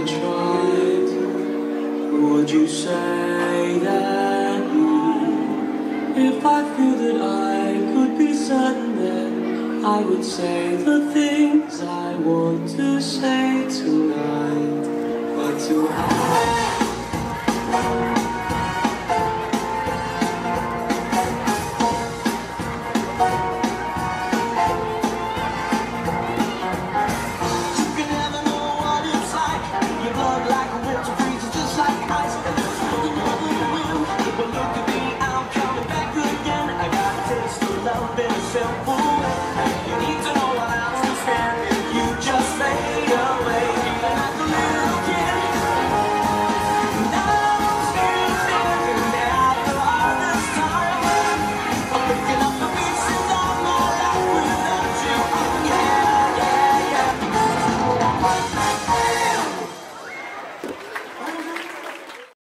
I tried, would you say that if I feel that I could be certain I would say the things I want to say tonight, but to